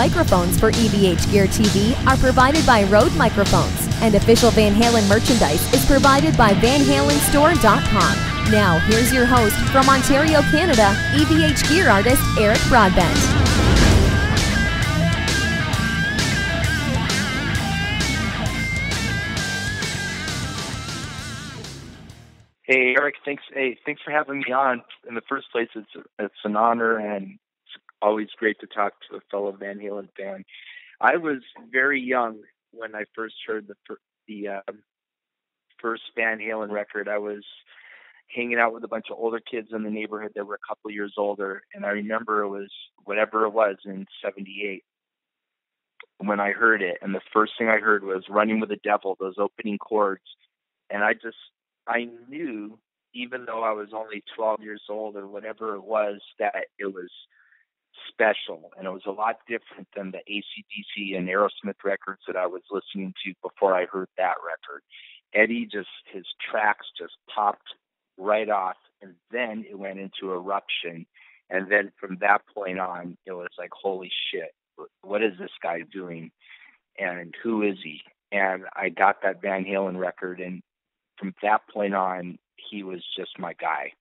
Microphones for EVH Gear TV are provided by Rode Microphones, and official Van Halen merchandise is provided by VanHalenStore.com. Now, here's your host from Ontario, Canada, EVH Gear artist Eric Broadbent. Hey Eric, thanks. Hey, thanks for having me on. In the first place, it's it's an honor and always great to talk to a fellow Van Halen fan. I was very young when I first heard the the uh, first Van Halen record. I was hanging out with a bunch of older kids in the neighborhood that were a couple years older, and I remember it was whatever it was in '78 when I heard it, and the first thing I heard was "Running with the Devil," those opening chords, and I just I knew, even though I was only 12 years old or whatever it was, that it was special and it was a lot different than the ACDC and Aerosmith records that I was listening to before I heard that record. Eddie just, his tracks just popped right off and then it went into eruption. And then from that point on, it was like, holy shit, what is this guy doing? And who is he? And I got that Van Halen record and from that point on, he was just my guy.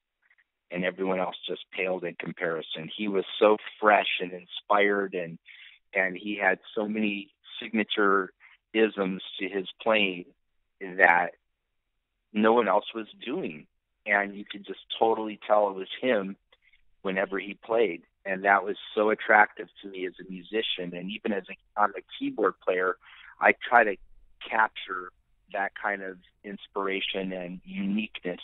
And everyone else just paled in comparison. He was so fresh and inspired and and he had so many signature isms to his playing that no one else was doing. And you could just totally tell it was him whenever he played. And that was so attractive to me as a musician. And even as a, I'm a keyboard player, I try to capture that kind of inspiration and uniqueness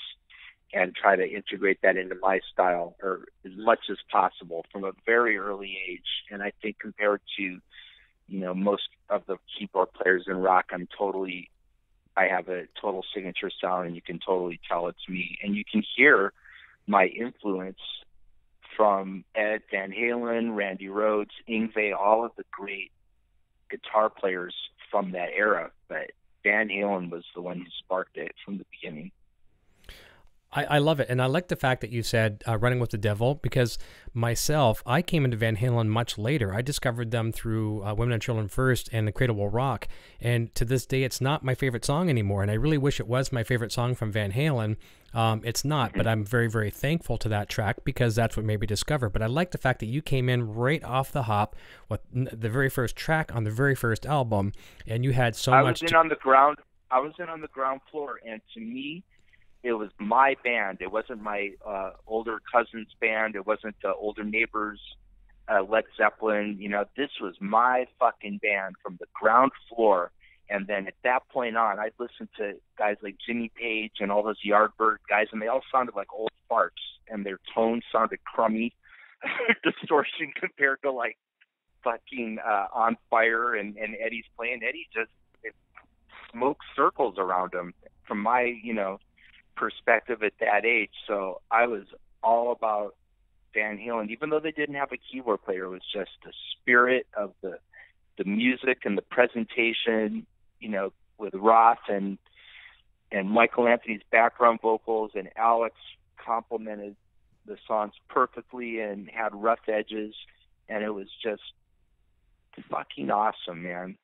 and try to integrate that into my style or as much as possible from a very early age. And I think compared to, you know, most of the keyboard players in rock, I'm totally, I have a total signature sound and you can totally tell it's me. And you can hear my influence from Ed Van Halen, Randy Rhoads, Yngwie, all of the great guitar players from that era. But Van Halen was the one who sparked it from the beginning. I, I love it. And I like the fact that you said uh, Running with the Devil because myself, I came into Van Halen much later. I discovered them through uh, Women and Children First and The Cradle Will Rock. And to this day, it's not my favorite song anymore. And I really wish it was my favorite song from Van Halen. Um, it's not, but I'm very, very thankful to that track because that's what made me discover. But I like the fact that you came in right off the hop with the very first track on the very first album, and you had so I much. I was in on the ground. I was in on the ground floor, and to me, it was my band. It wasn't my uh, older cousin's band. It wasn't the older neighbors, uh, Led Zeppelin. You know, this was my fucking band from the ground floor. And then at that point on, I'd listen to guys like Jimmy Page and all those Yardbird guys, and they all sounded like old farts, and their tones sounded crummy, distortion compared to like fucking uh, on fire and, and Eddie's playing. Eddie just it smoked circles around him from my, you know, perspective at that age. So I was all about Van Halen, even though they didn't have a keyboard player. It was just the spirit of the the music and the presentation. You know, with Roth and and Michael Anthony's background vocals and Alex complemented the songs perfectly and had rough edges, and it was just fucking awesome, man.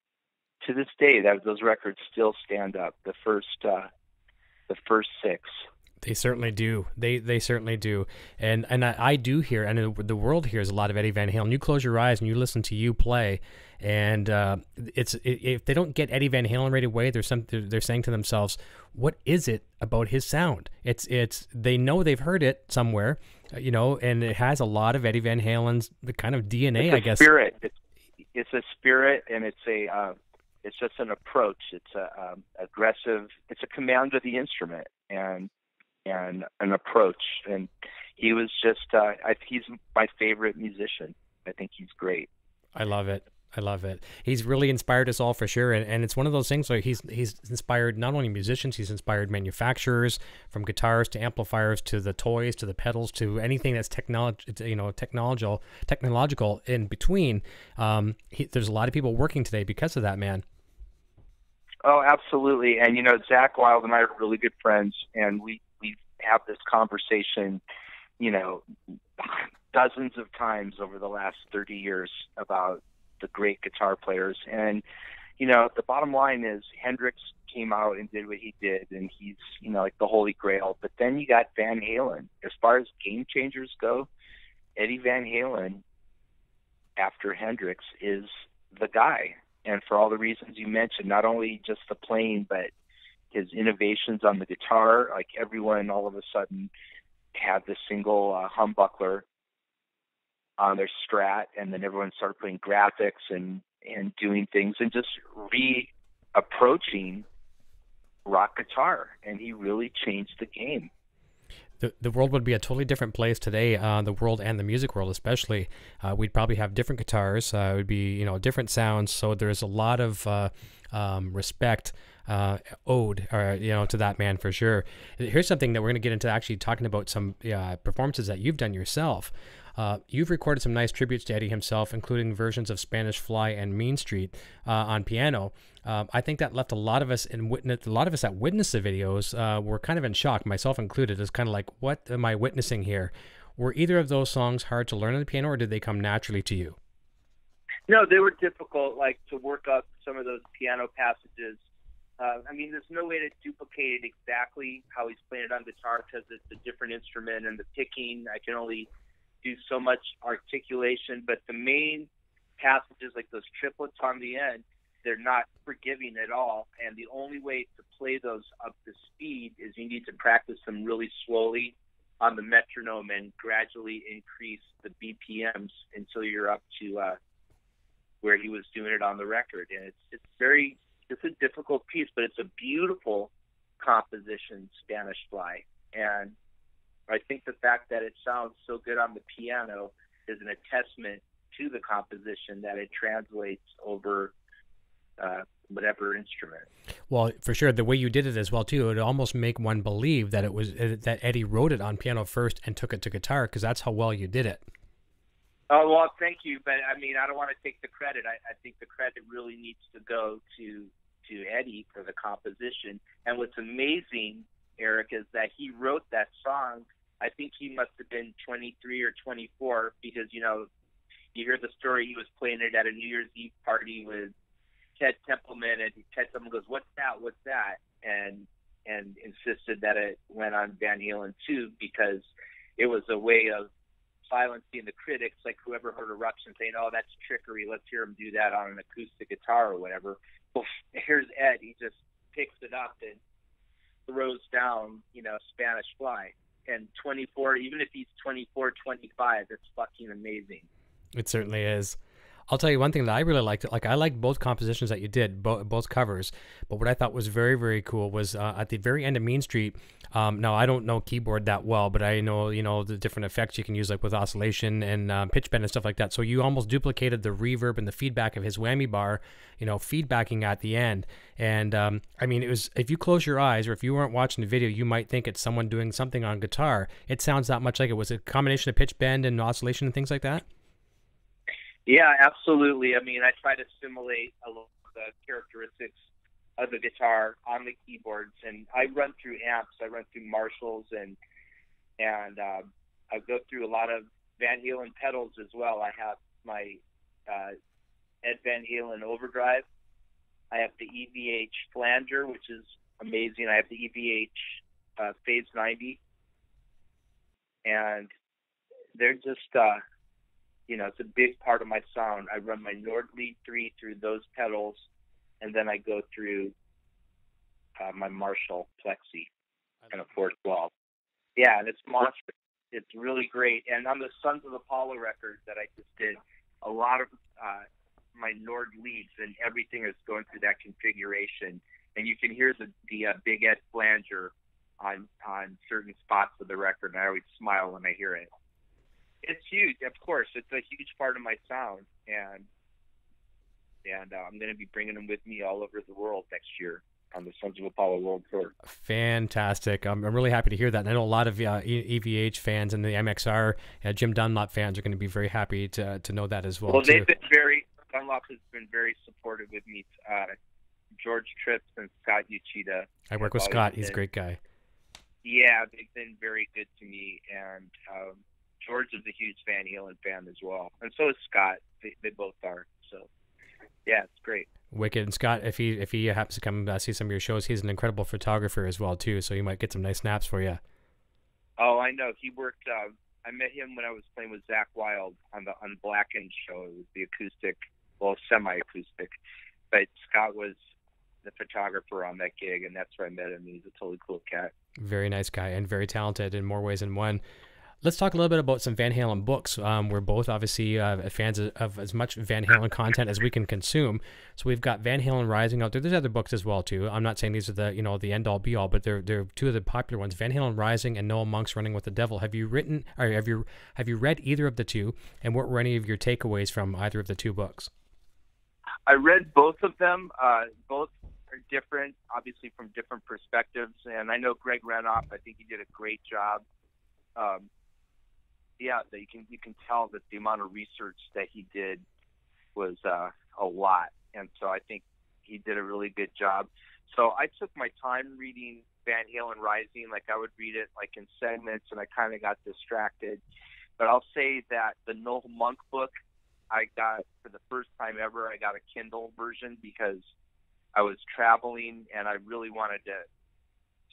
To this day, that those records still stand up. The first uh, the first six. They certainly do. They they certainly do. And and I, I, do hear, and the world hears a lot of Eddie Van Halen. You close your eyes and you listen to you play, and uh, it's it, if they don't get Eddie Van Halen right away, they're some they're, saying to themselves, "What is it about his sound?" It's it's they know they've heard it somewhere, uh, you know, and it has a lot of Eddie Van Halen's the kind of DNA, I guess. Spirit. It's it's a spirit, and it's a uh, it's just an approach. It's a um, aggressive. It's a command of the instrument, and and an approach. And he was just. Uh, I, he's my favorite musician. I think he's great. I love it. I love it. He's really inspired us all for sure, and, and it's one of those things where he's he's inspired not only musicians, he's inspired manufacturers from guitars to amplifiers to the toys to the pedals to anything that's technology, you know, technological technological in between. Um, he, there's a lot of people working today because of that man. Oh, absolutely. And you know, Zakk Wylde and I are really good friends, and we we have this conversation, you know, dozens of times over the last 30 years about the great guitar players. And you know, the bottom line is Hendrix came out and did what he did, and he's you know like the holy grail. But then you got Van Halen. As far as game changers go, Eddie Van Halen after Hendrix is the guy. And for all the reasons you mentioned, not only just the playing, but his innovations on the guitar, like everyone all of a sudden had the single uh, humbucker on their strat and then everyone started putting graphics and and doing things and just reapproaching rock guitar and he really changed the game the, the world would be a totally different place today. Uh, the world and the music world, especially, uh, we'd probably have different guitars. Uh, it would be you know different sounds. So there's a lot of uh, um, respect uh, owed, or you know, to that man for sure. Here's something that we're going to get into actually talking about some performances that you've done yourself. Uh, you've recorded some nice tributes to Eddie himself, including versions of Spanish Fly and Mean Street uh, on piano. Um, I think that left a lot of us in witness, a lot of us that witnessed the videos uh, were kind of in shock, myself included. It's kind of like, what am I witnessing here? Were either of those songs hard to learn on the piano, or did they come naturally to you? No, they were difficult, like to work up some of those piano passages. Uh, I mean, there's no way to duplicate it exactly how he's playing it on guitar because it's a different instrument, and the picking I can only do so much articulation, but the main passages, like those triplets on the end, they're not forgiving at all. And the only way to play those up to speed is you need to practice them really slowly on the metronome and gradually increase the BPMs until you're up to uh, where he was doing it on the record. And it's it's very it's a difficult piece, but it's a beautiful composition, Spanish Fly. And I think the fact that it sounds so good on the piano is an attestament to the composition that it translates over uh, whatever instrument. Well, for sure, the way you did it as well too, it would almost make one believe that it was uh, that Eddie wrote it on piano first and took it to guitar because that's how well you did it. Oh well, thank you, but I mean, I don't want to take the credit. I, I think the credit really needs to go to to Eddie for the composition. And what's amazing, Eric, is that he wrote that song I think he must have been 23 or 24 because you know you hear the story he was playing it at a New Year's Eve party with Ted Templeman and Ted Templeman goes, "What's that? What's that?" and and insisted that it went on Van Halen too because it was a way of silencing the critics, like whoever heard Eruption saying, "Oh, that's trickery. Let's hear him do that on an acoustic guitar or whatever." Well, here's Ed. He just picks it up and throws down, you know, Spanish Fly and 24, even if he's 24, 25, it's fucking amazing. It certainly is. I'll tell you one thing that I really liked. Like I liked both compositions that you did, bo- both covers. But what I thought was very, very cool was uh, at the very end of Mean Street. Um, now I don't know keyboard that well, but I know you know the different effects you can use, like with oscillation and um, pitch bend and stuff like that. So you almost duplicated the reverb and the feedback of his whammy bar, you know, feedbacking at the end. And um, I mean, it was if you close your eyes or if you weren't watching the video, you might think it's someone doing something on guitar. It sounds that much like it was a combination of pitch bend and oscillation and things like that. Yeah, absolutely. I mean, I try to simulate a lot of the characteristics of the guitar on the keyboards, and I run through amps. I run through Marshalls, and and um, I go through a lot of Van Halen pedals as well. I have my uh, Ed Van Halen overdrive. I have the EVH flanger, which is amazing. I have the EVH uh, Phase 90, and they're just uh, you know, it's a big part of my sound. I run my Nord Lead 3 through those pedals, and then I go through uh, my Marshall Plexi and a 412. Yeah, and it's monstrous. It's really great. And on the Sons of Apollo record that I just did, a lot of uh, my Nord leads and everything is going through that configuration. And you can hear the the uh, Big Ed flanger on on certain spots of the record, and I always smile when I hear it it's huge. Of course, it's a huge part of my sound, and and uh, I'm going to be bringing them with me all over the world next year on the Sons of Apollo World Tour. Fantastic! I'm, I'm really happy to hear that. And I know a lot of uh, EVH fans and the MXR uh, Jim Dunlop fans are going to be very happy to to know that as well. Well, too. they've been very Dunlop has been very supportive with me. Uh, George Tripps and Scott Uchida. I work with Scott. He's a great guy. Yeah, they've been very good to me, and um, George is a huge Van Halen fan as well, and so is Scott. They, they both are. So yeah, it's great. Wicked and Scott, if he if he happens to come uh, see some of your shows, he's an incredible photographer as well too. So you might get some nice snaps for you. Oh, I know. He worked. Uh, I met him when I was playing with Zakk Wylde on the Unblackened show. It was the acoustic, well, semi-acoustic. But Scott was the photographer on that gig, and that's where I met him. He's a totally cool cat. Very nice guy and very talented in more ways than one. Let's talk a little bit about some Van Halen books. Um, we're both obviously uh, fans of, of, as much Van Halen content as we can consume. So we've got Van Halen Rising out there. There's other books as well too. I'm not saying these are the you know the end all be all, but they're they're two of the popular ones. Van Halen Rising and Noel Monk's Running with the Devil. Have you written or have you have you read either of the two? And what were any of your takeaways from either of the two books? I read both of them. Uh, both are different, obviously from different perspectives. And I know Greg Renoff. I think he did a great job. Um, yeah, that you can you can tell that the amount of research that he did was uh, a lot, and so I think he did a really good job. So I took my time reading Van Halen Rising, like I would read it like in segments, and I kind of got distracted. But I'll say that the Noel Monk book, I got for the first time ever, I got a Kindle version because I was traveling and I really wanted to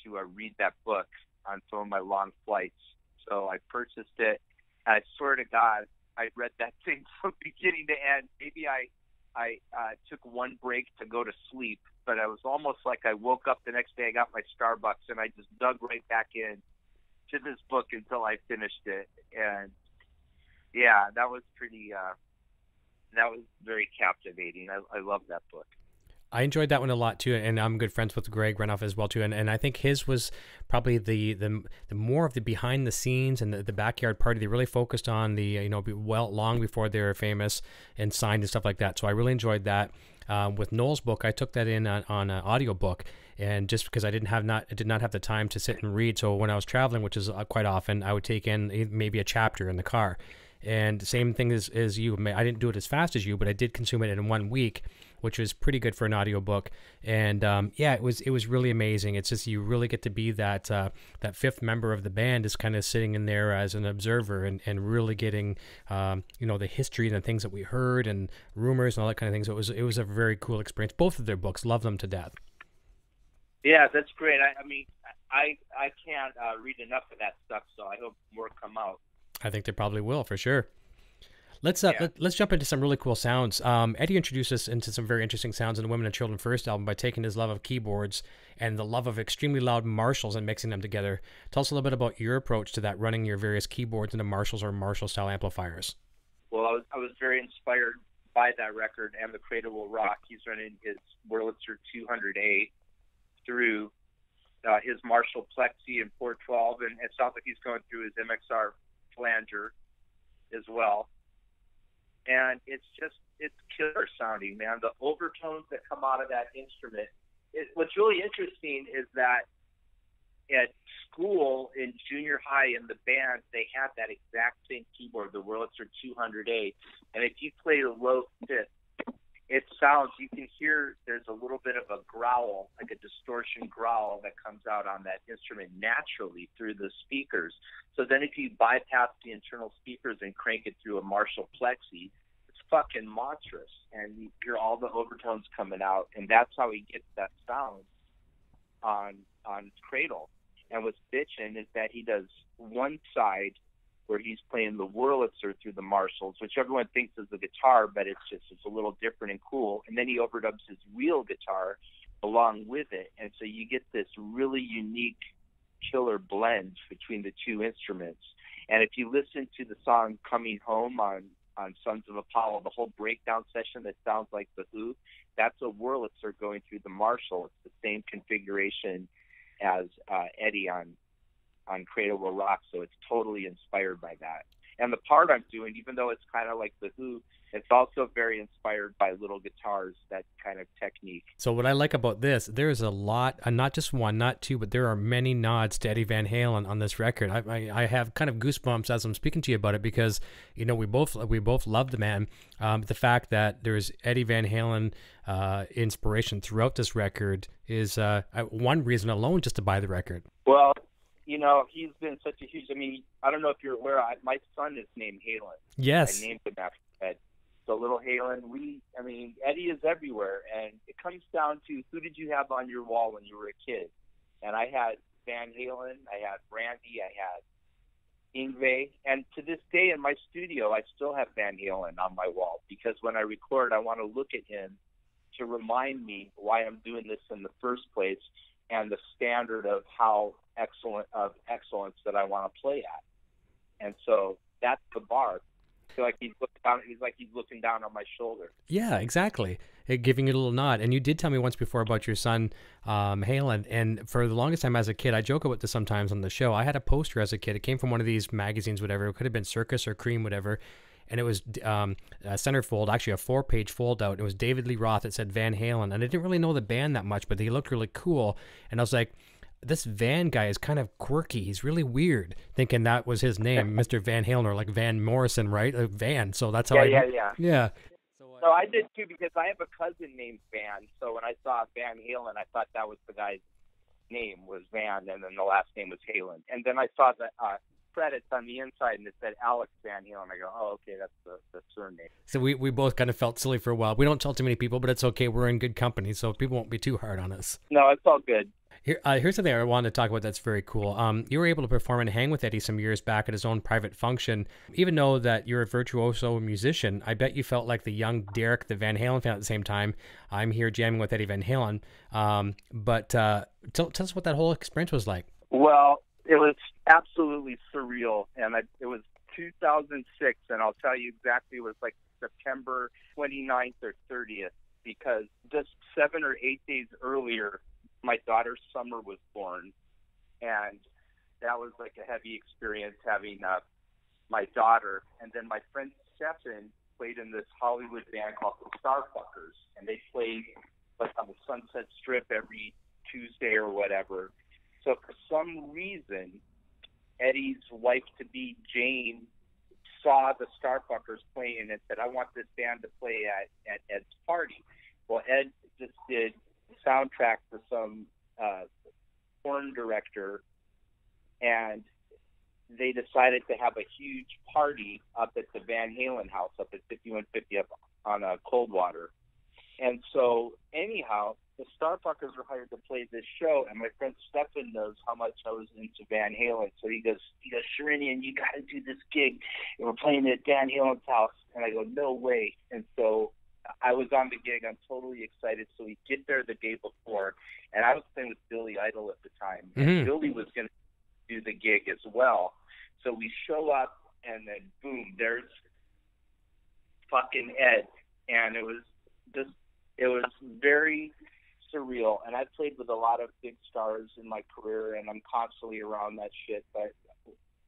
to uh, read that book on some of my long flights. So I purchased it I swear to God, I read that thing from beginning to end. Maybe I I uh, took one break to go to sleep, but I was almost like I woke up the next day. I got my Starbucks and I just dug right back in to this book until I finished it. And yeah, that was pretty. Uh, that was very captivating. I, I love that book. I enjoyed that one a lot too, and I'm good friends with Greg Renoff as well too, and, and I think his was probably the, the the more of the behind the scenes and the, the backyard party. They really focused on the you know well long before they were famous and signed and stuff like that. So I really enjoyed that. Um, with Noel's book, I took that in on, on an audio book, and just because I didn't have not I did not have the time to sit and read, so when I was traveling, which is uh, quite often, I would take in maybe a chapter in the car. And same thing as, as you. I didn't do it as fast as you, but I did consume it in one week which was pretty good for an audiobook. And um, yeah, it was it was really amazing. It's just you really get to be that uh, that fifth member of the band is kind of sitting in there as an observer and, and really getting um, you know the history and the things that we heard and rumors and all that kind of things. So it was it was a very cool experience. Both of their books, love them to death. Yeah, that's great. I, I mean, I I can't uh, read enough of that stuff, so I hope more come out. I think they probably will for sure. Let's uh, yeah. let, us jump into some really cool sounds. Um, Eddie introduced us into some very interesting sounds in the Women and Children First album by taking his love of keyboards and the love of extremely loud Marshalls and mixing them together. Tell us a little bit about your approach to that, running your various keyboards into Marshalls or Marshall style amplifiers. Well, I was I was very inspired by that record and the Cradle Will Rock. He's running his Wurlitzer 200A through uh, his Marshall Plexi and 412, and it sounds like he's going through his MXR flanger as well and it's just it's killer sounding, man. The overtones that come out of that instrument. It, what's really interesting is that at school in junior high in the band, they had that exact same keyboard, the Wurlitzer 200A, and if you play the low fifth, it sounds you can hear there's a little bit of a growl, like a distortion growl that comes out on that instrument naturally through the speakers. So then if you bypass the internal speakers and crank it through a Marshall Plexi, fucking monstrous and you hear all the overtones coming out and that's how he gets that sound on on Cradle. And what's bitching is that he does one side where he's playing the Wurlitzer through the Marshalls, which everyone thinks is the guitar, but it's just it's a little different and cool. And then he overdubs his real guitar along with it, and so you get this really unique killer blend between the two instruments. And if you listen to the song "Coming Home" on on Sons of Apollo, the whole breakdown session that sounds like the Who, that's a Wurlitzer going through the Marshall. It's the same configuration as uh, Eddie on on Cradle Will Rock, so it's totally inspired by that. And the part I'm doing, even though it's kind of like the Who, it's also very inspired by little guitars, that kind of technique. So what I like about this, there's a lot, uh, not just one, not two, but there are many nods to Eddie Van Halen on this record. I, I, I have kind of goosebumps as I'm speaking to you about it because you know we both we both love the man. Um, the fact that there's Eddie Van Halen uh, inspiration throughout this record is uh, one reason alone just to buy the record. Well, you know, he's been such a huge. I mean, I don't know if you're aware. I, my son is named Halen. Yes. I named him after that. So Little Halen, we, I mean, Eddie is everywhere, and it comes down to who did you have on your wall when you were a kid? And I had Van Halen, I had Randy, I had Yngwie, and to this day in my studio, I still have Van Halen on my wall because when I record, I want to look at him to remind me why I'm doing this in the first place and the standard of how excellent of excellence that I want to play at. And so that's the bar. Feel like he's looking down. He's like he's looking down on my shoulder. Yeah, exactly. It, giving you a little nod. And you did tell me once before about your son, um, Halen. And for the longest time as a kid, I joke about this sometimes on the show. I had a poster as a kid. It came from one of these magazines, whatever. It could have been Circus or Cream, whatever. And it was um, a centerfold, actually a four-page fold-out. It was David Lee Roth. It said Van Halen, and I didn't really know the band that much, but he looked really cool. And I was like, this Van guy is kind of quirky. He's really weird. Thinking that was his name, Mr. Van Halen, or like Van Morrison, right? Uh, Van. So that's how yeah, I. Yeah, yeah, yeah. So I did too because I have a cousin named Van. So when I saw Van Halen, I thought that was the guy's name was Van, and then the last name was Halen. And then I saw the uh, credits on the inside, and it said Alex Van Halen. I go, oh, okay, that's the, the surname. So we, we both kind of felt silly for a while. We don't tell too many people, but it's okay. We're in good company, so people won't be too hard on us. No, it's all good. Here, uh, here's something I wanted to talk about that's very cool. Um, you were able to perform and hang with Eddie some years back at his own private function. Even though that you're a virtuoso musician, I bet you felt like the young Derek, the Van Halen fan at the same time. I'm here jamming with Eddie Van Halen. Um, but uh, tell, tell us what that whole experience was like. Well, it was absolutely surreal, and I, it was 2006, and I'll tell you exactly. It was like September 29th or 30th because just seven or eight days earlier, my daughter Summer was born, and that was like a heavy experience having uh, my daughter. And then my friend Stefan played in this Hollywood band called the Starfuckers, and they played like on the Sunset Strip every Tuesday or whatever. So for some reason, Eddie's wife to be Jane saw the Starfuckers playing and said, "I want this band to play at at Ed's party." Well, Ed just did soundtrack for some uh, porn director, and they decided to have a huge party up at the Van Halen house up at 5150 up on uh, Coldwater. And so, anyhow, the Starfuckers were hired to play this show, and my friend Stefan knows how much I was into Van Halen. So he goes, he goes, Sherinian, you got to do this gig. And we're playing at Van Halen's house. And I go, no way. And so I was on the gig. I'm totally excited. So we get there the day before, and I was playing with Billy Idol at the time. Mm-hmm. And Billy was going to do the gig as well. So we show up, and then boom, there's fucking Ed, and it was just it was very surreal. And I've played with a lot of big stars in my career, and I'm constantly around that shit. But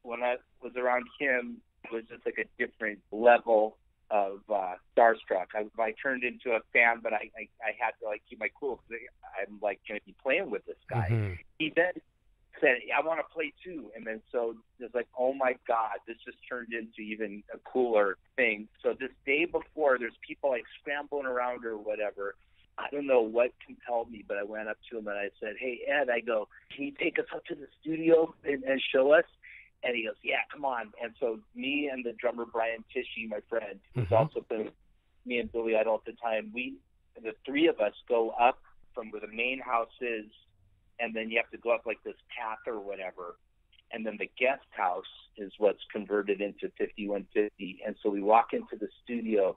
when I was around him, it was just like a different level of uh, starstruck. I, I turned into a fan, but I, I, I had to like keep my cool because I'm like going to be playing with this guy. Mm-hmm. He then said, "I want to play too," and then so it's like, "Oh my God!" This just turned into even a cooler thing. So this day before, there's people like scrambling around or whatever. I don't know what compelled me, but I went up to him and I said, "Hey Ed," I go, "Can you take us up to the studio and, and show us?" And he goes, "Yeah, come on." And so me and the drummer Brian Tichy, my friend, who's Mhm. also been with me and Billy Idol at the time, we the three of us go up from where the main house is, and then you have to go up like this path or whatever. And then the guest house is what's converted into 5150. And so we walk into the studio,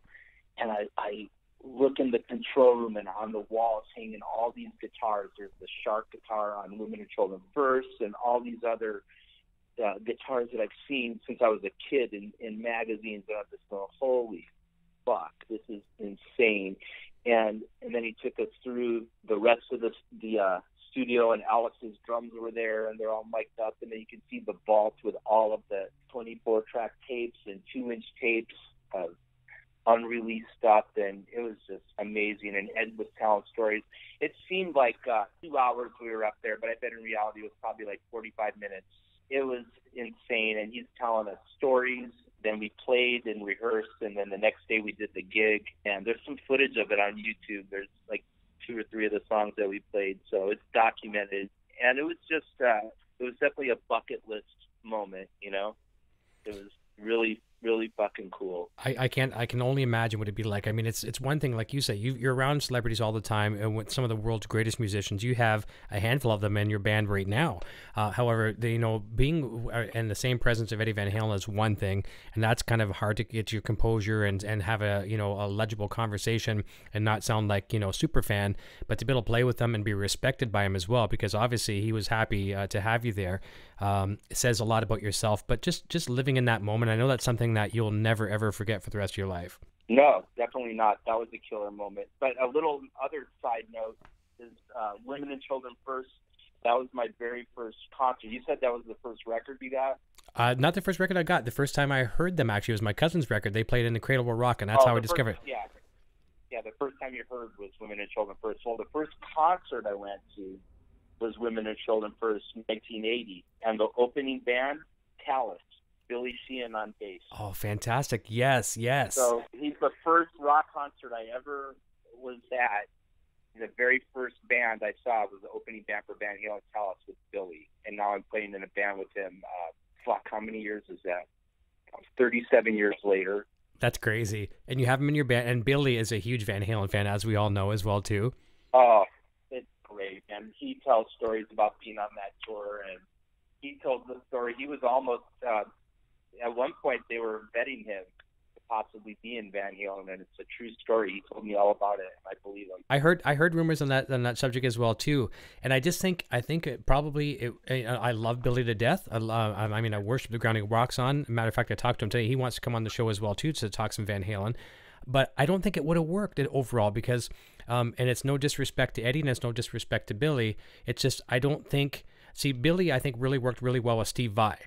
and I, I look in the control room, and on the walls hanging all these guitars. There's the Shark guitar on Women and Children First, and all these other uh, guitars that I've seen since I was a kid in, in magazines. And I'm just going, holy fuck, this is insane. And and then he took us through the rest of the the uh, studio, and Alex's drums were there, and they're all mic'd up, and then you can see the vault with all of the 24 track tapes and two inch tapes of unreleased stuff, and it was just amazing. And Ed was telling stories. It seemed like uh, two hours we were up there, but I bet in reality it was probably like 45 minutes. It was insane, and he's telling us stories. Then we played and rehearsed, and then the next day we did the gig. And there's some footage of it on YouTube. There's like two or three of the songs that we played, so it's documented. And it was just, uh, it was definitely a bucket list moment. You know, it was really, really fucking cool. I, I can't I can only imagine what it'd be like. I mean, it's it's one thing, like you say, you, you're around celebrities all the time, and with some of the world's greatest musicians, you have a handful of them in your band right now. Uh, however, you know, being uh, in the same presence of Eddie Van Halen is one thing, and that's kind of hard to get your composure and and have a you know a legible conversation and not sound like you know super fan, but to be able to play with them and be respected by him as well, because obviously he was happy uh, to have you there. Um, says a lot about yourself, but just just living in that moment, I know that's something that you'll never ever forget for the rest of your life. No, definitely not. That was a killer moment. But a little other side note is uh, Women and Children First. That was my very first concert. You said that was the first record you got? Uh, not the first record I got. The first time I heard them actually was my cousin's record. They played in the Cradle Will Rock, and that's oh, how I discovered it. Yeah, yeah. The first time you heard was Women and Children First. Well, the first concert I went to was Women and Children First, 1980, and the opening band, Talas. Billy Sheehan on bass. Oh, fantastic! Yes, yes. So he's the first rock concert I ever was at. The very first band I saw was the opening band for Van Halen Talas with Billy, and now I'm playing in a band with him. Uh, fuck, how many years is that? 37 years later. That's crazy. And you have him in your band, and Billy is a huge Van Halen fan, as we all know as well too. Oh, it's great, and he tells stories about being on that tour, and he told the story. He was almost uh, at one point they were betting him to possibly be in Van Halen, and it's a true story. He told me all about it, and I believe him. I heard I heard rumors on that on that subject as well too, and I just think I think it probably it, I love Billy to death. I, love, I mean I worship the ground he rocks on. Matter of fact, I talked to him today. He wants to come on the show as well too to talk some Van Halen. But I don't think it would have worked overall because, um, and it's no disrespect to Eddie and it's no disrespect to Billy. It's just I don't think. See, Billy, I think really worked really well with Steve Vai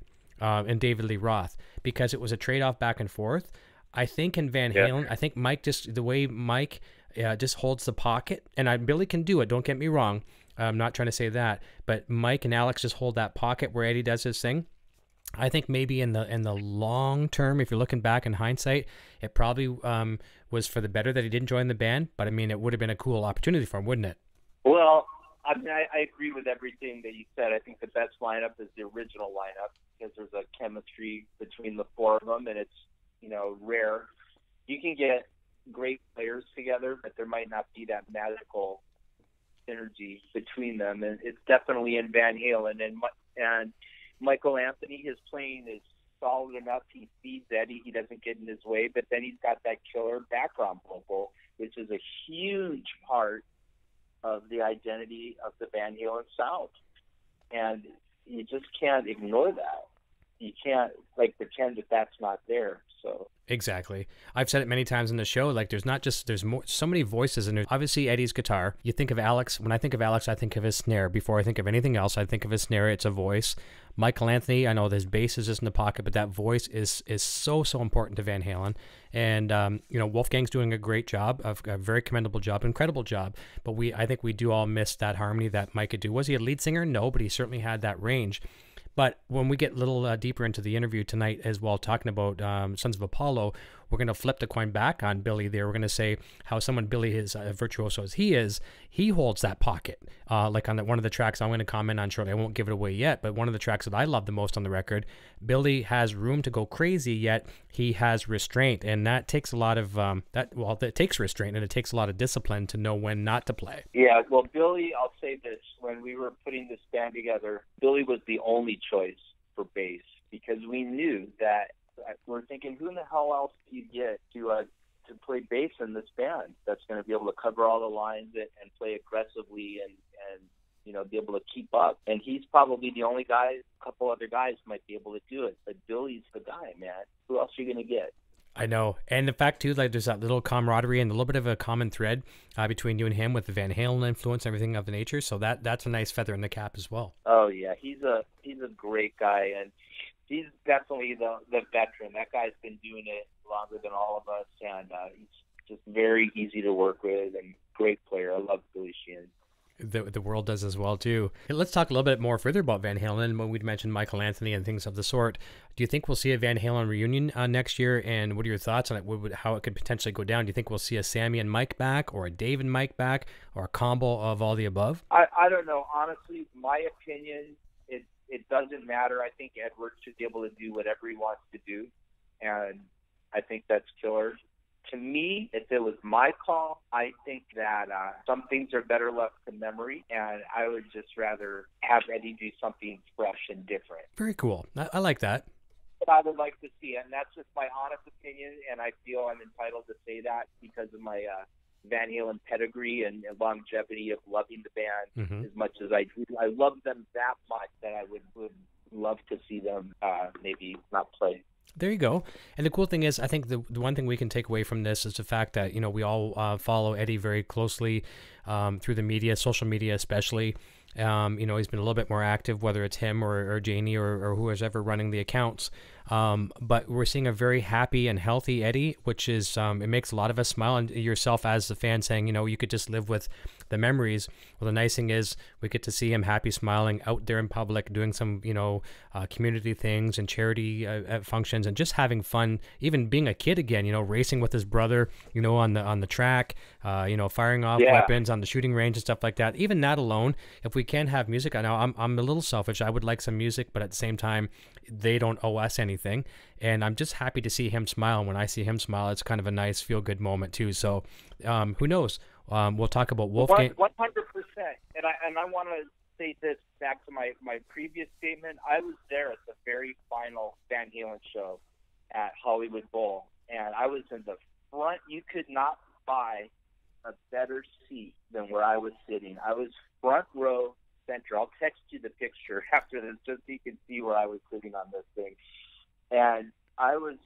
uh, and David Lee Roth because it was a trade off back and forth. I think in Van Halen, yeah. I think Mike just the way Mike uh, just holds the pocket, and I Billy can do it. Don't get me wrong. I'm not trying to say that, but Mike and Alex just hold that pocket where Eddie does his thing. I think maybe in the in the long term, if you're looking back in hindsight, it probably um, was for the better that he didn't join the band. But I mean, it would have been a cool opportunity for him, wouldn't it? Well, I mean, I, I agree with everything that you said. I think the best lineup is the original lineup because there's a chemistry between the four of them, and it's you know rare. You can get great players together, but there might not be that magical synergy between them, and it's definitely in Van Halen and and Michael Anthony. His playing is solid enough. He feeds Eddie. He doesn't get in his way, but then he's got that killer background vocal, which is a huge part of the identity of the Van Halen sound. And you just can't ignore that. You can't like pretend that that's not there. So Exactly. I've said it many times in the show. Like, there's not just there's more so many voices, and there's obviously Eddie's guitar. You think of Alex. When I think of Alex, I think of his snare. Before I think of anything else, I think of his snare. It's a voice. Michael Anthony. I know his bass is just in the pocket, but that voice is is so so important to Van Halen. And um, you know, Wolfgang's doing a great job, a, a very commendable job, incredible job. But we, I think we do all miss that harmony that Mike could do. Was he a lead singer? No, but he certainly had that range. But when we get a little uh, deeper into the interview tonight as well, talking about um, Sons of Apollo, we're going to flip the coin back on Billy there. We're going to say how someone Billy is uh, virtuoso as he is, he holds that pocket. Uh, like on the, one of the tracks I'm going to comment on shortly. I won't give it away yet, but one of the tracks that I love the most on the record, Billy has room to go crazy, yet he has restraint, and that takes a lot of um, that. Well, it takes restraint and it takes a lot of discipline to know when not to play. Yeah, well, Billy, I'll say this: when we were putting this band together, Billy was the only choice for bass because we knew that we're thinking, who in the hell else do you get to uh, to play bass in this band that's going to be able to cover all the lines and, and play aggressively and and you know be able to keep up? And he's probably the only guy. A couple other guys might be able to do it, but Billy's the guy, man. Who else are you going to get? I know, and the fact too, like there's that little camaraderie and a little bit of a common thread uh, between you and him with the Van Halen influence, and everything of the nature. So that that's a nice feather in the cap as well. Oh yeah, he's a he's a great guy, and he's definitely the the veteran. That guy's been doing it longer than all of us, and uh, he's just very easy to work with and great player. I love Billy Sheehan. The, the world does as well too. Let's talk a little bit more further about Van Halen. When we mentioned Michael Anthony and things of the sort, do you think we'll see a Van Halen reunion uh, next year? And what are your thoughts on it? What would, how it could potentially go down? Do you think we'll see a Sammy and Mike back, or a Dave and Mike back, or a combo of all the above? I, I don't know. Honestly, my opinion it doesn't matter. I think Edward should be able to do whatever he wants to do. and I think that's killer. To me, if it was my call, I think that uh, some things are better left to memory, and I would just rather have Eddie do something fresh and different. Very cool. I, I like that. But I would like to see and that's just my honest opinion, and I feel I'm entitled to say that because of my uh, Van Halen pedigree and, and longevity of loving the band Mhm. as much as I do. I love them that much that I would, would love to see them uh, maybe not play. There you go. And the cool thing is, I think the, the one thing we can take away from this is the fact that you know we all uh, follow Eddie very closely um, through the media, social media especially. Um, you know, he's been a little bit more active, whether it's him or, or Janie or, or who is ever running the accounts. Um, but we're seeing a very happy and healthy Eddie, which is um, it makes a lot of us smile. And yourself as the fan saying, you know, you could just live with the memories. Well, the nice thing is we get to see him happy, smiling out there in public, doing some, you know, uh, community things and charity uh, functions, and just having fun. Even being a kid again, you know, racing with his brother, you know, on the on the track, uh, you know, firing off Yeah. weapons on the shooting range and stuff like that. Even that alone, if we can have music, I know I'm I'm a little selfish. I would like some music, but at the same time, they don't owe us anything. And I'm just happy to see him smile. And when I see him smile, it's kind of a nice feel good moment too. So, um, who knows? Um, we'll talk about Wolfgang. One hundred percent. And I and I want to say this back to my my previous statement. I was there at the very final Van Halen show at Hollywood Bowl, and I was in the front. You could not buy a better seat than where I was sitting. I was front row center. I'll text you the picture after this just so you can see where I was sitting on this thing. And I was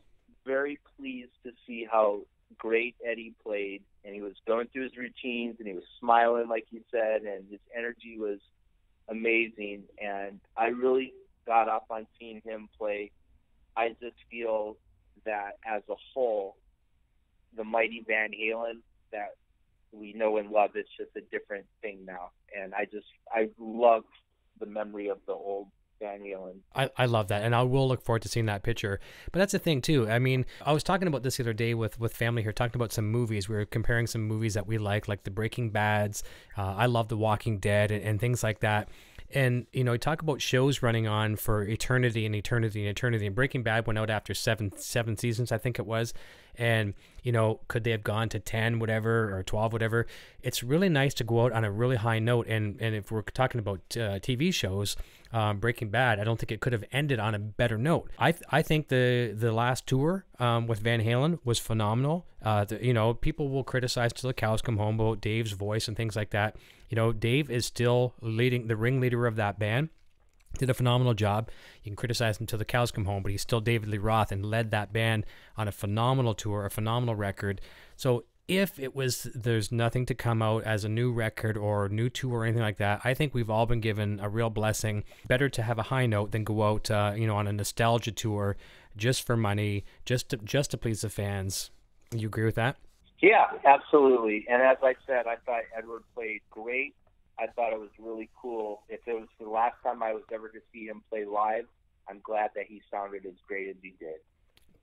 very pleased to see how great Eddie played, and he was going through his routines, and he was smiling, like you said, and his energy was amazing. And I really got up on seeing him play. I just feel that as a whole, the mighty Van Halen that we know and love, it's just a different thing now. And I just, I love the memory of the old I, I love that, and I will look forward to seeing that picture. But that's the thing too. I mean, I was talking about this the other day with with family here, talking about some movies. We were comparing some movies that we like, like the Breaking Bad's. Uh, I love The Walking Dead and, and things like that. And you know, you talk about shows running on for eternity and eternity and eternity. And Breaking Bad went out after seven seven seasons, I think it was. And you know, could they have gone to ten, whatever, or twelve, whatever? It's really nice to go out on a really high note. And and if we're talking about uh, TV shows, um, Breaking Bad, I don't think it could have ended on a better note. I th- I think the the last tour um, with Van Halen was phenomenal. Uh, the, you know, people will criticize till the cows come home about Dave's voice and things like that. You know, Dave is still leading the ringleader of that band. Did a phenomenal job. You can criticize him till the cows come home, but he's still David Lee Roth and led that band on a phenomenal tour, a phenomenal record. So if it was there's nothing to come out as a new record or new tour or anything like that, I think we've all been given a real blessing. Better to have a high note than go out, uh, you know, on a nostalgia tour just for money, just to just to please the fans. You agree with that? Yeah, absolutely. And as I said, I thought Edward played great. I thought it was really cool. If it was the last time I was ever to see him play live, I'm glad that he sounded as great as he did.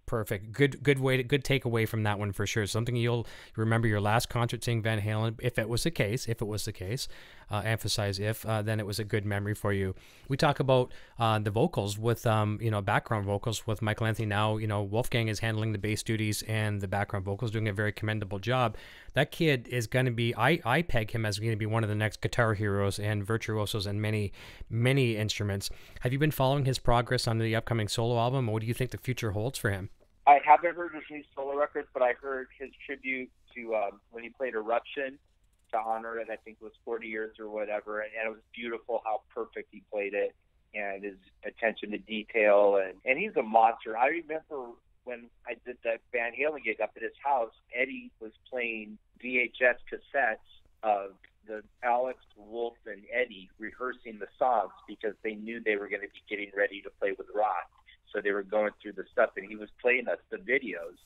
Perfect. Good good way to good takeaway from that one for sure. Something you'll remember your last concert seeing Van Halen, if it was the case, if it was the case, uh, emphasize if, uh, then it was a good memory for you. We talk about uh, the vocals with um, you know background vocals with Michael Anthony. Now you know Wolfgang is handling the bass duties and the background vocals, doing a very commendable job. That kid is going to be. I I peg him as going to be one of the next guitar heroes and virtuosos in many many instruments. Have you been following his progress on the upcoming solo album? What do you think the future holds for him? I haven't heard his new solo records, but I heard his tribute to um, when he played Eruption to honor it. I think it was 40 years or whatever, and, and it was beautiful how perfect he played it and his attention to detail. And, and he's a monster. I remember when I did that Van Halen gig up at his house, Eddie was playing VHS cassettes of the Alex, Wolf, and Eddie rehearsing the songs because they knew they were going to be getting ready to play with Roth. So they were going through the stuff, and he was playing us the videos.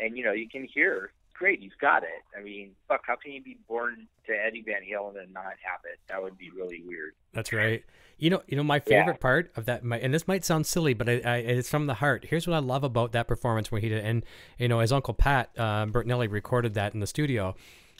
And, you know, you can hear, great, he's got it. I mean, fuck, how can you be born to Eddie Van Halen and not have it? That would be really weird. That's right. You know, you know, my favorite yeah. part of that, my, and this might sound silly, but I, I, it's from the heart. Here's what I love about that performance when he did, and you know, his uncle Pat uh, Bertinelli recorded that in the studio.